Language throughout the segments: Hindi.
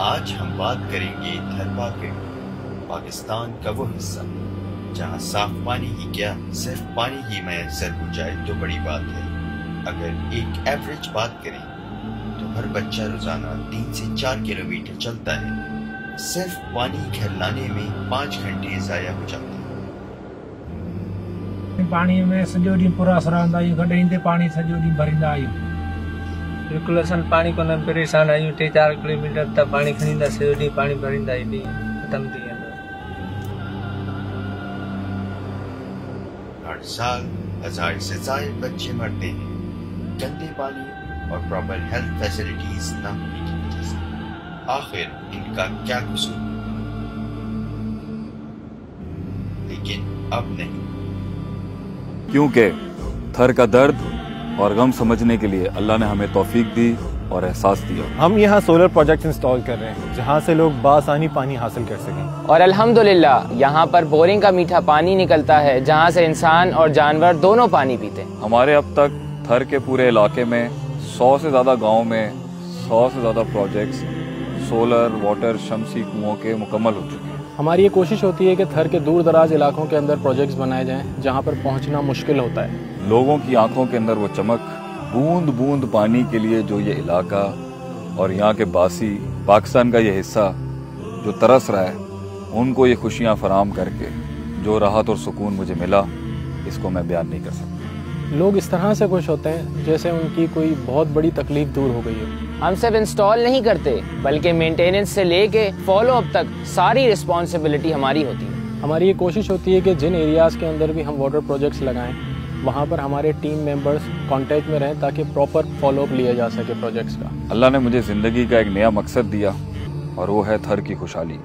आज हम बात करेंगे थरपा के। पाकिस्तान का वो हिस्सा, जहाँ साफ़ पानी ही क्या, सिर्फ़ पानी ही मैसर हो जाए तो बड़ी बात है। अगर एक एवरेज बात करें तो हर बच्चा रोज़ाना तीन से चार किलोमीटर चलता है। सिर्फ़ पानी घर लाने में पाँच घंटे जाया हो जाते हैं। पाणी में सॼो ॾींहुं पुरास रहंदा आहियूं गॾु ईंदे पाणी ॾींहुं भरींदा आहियूं बिल्कुलु असां पाणी कोन परेशान आहियूं टे चारि किलोमीटर त पाणी खणी ईंदा सॼो ॾींहुं पाणी भरींदा हेॾी ख़तमु थी वेंदो हर साल हज़ार से ज़्यादा बच्चे मरते हैं। गंदे पानी और प्रॉपर हेल्थ फैसिलिटीज़ न होने की वजह से। आखिर इनका क्या कसूर? लेकिन अब नहीं। क्योंकि थर का दर्द और गम समझने के लिए अल्लाह ने हमें तौफीक दी और एहसास दिया। हम यहाँ सोलर प्रोजेक्ट इंस्टॉल कर रहे हैं जहाँ से लोग बासानी पानी हासिल कर सकें। और अल्हम्दुलिल्लाह यहाँ पर बोरिंग का मीठा पानी निकलता है जहाँ से इंसान और जानवर दोनों पानी पीते हैं। हमारे अब तक थर के पूरे इलाके में सौ से ज़्यादा गाँव में सौ से ज़्यादा प्रोजेक्ट्स सोलर वाटर शमसी कुओं के मुकम्मल हो चुके हैं। हमारी ये कोशिश होती है कि थर के दूर दराज इलाकों के अंदर प्रोजेक्ट्स बनाए जाएँ जहाँ पर पहुँचना मुश्किल होता है। लोगों की आँखों के अंदर वो चमक बूंद बूंद पानी के लिए जो ये इलाका और यहाँ के बासी पाकिस्तान का ये हिस्सा जो तरस रहा है उनको ये खुशियाँ फराम करके जो राहत और सुकून मुझे मिला इसको मैं बयान नहीं कर सकता। लोग इस तरह से खुश होते हैं जैसे उनकी कोई बहुत बड़ी तकलीफ़ दूर हो गई है। हम सिर्फ़ इंस्टॉल नहीं करते बल्कि मेंटेनेंस से लेके फॉलो अप तक सारी रिस्पॉन्सिबिलिटी हमारी होती है। हमारी ये कोशिश होती है कि जिन एरियाज़ के अंदर भी हम वाटर प्रोजेक्ट्स लगाएँ वहाँ पर हमारे टीम मेंबर्स कांटेक्ट में रहें ताकि प्रॉपर फॉलोअप लिया जा सके प्रोजेक्ट्स का। अल्लाह ने मुझे ज़िंदगी का एक नया मकसद दिया और वो है थर की खुशहाली।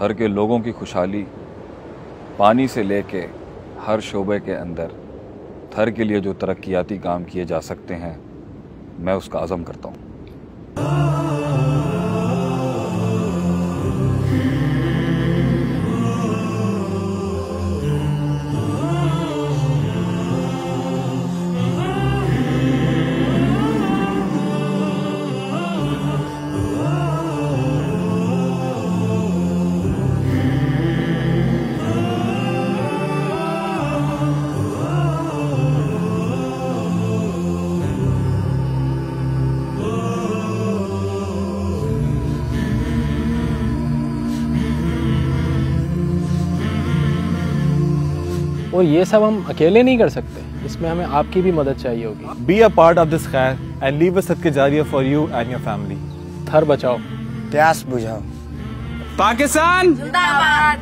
थर के लोगों की खुशहाली पानी से लेके हर शोबे के अंदर। थर के लिए जो तरक्याती काम किए जा सकते हैं, मैं उसका आज़म करता हूँ। और ये सब हम अकेले नहीं कर सकते। इसमें हमें आपकी भी मदद चाहिए होगी। Be a part of this खैर एंड लीव सदके जारिया for you and your family थर बचाओ। प्यास बुझाओ। पाकिस्तान। जिंदाबाद।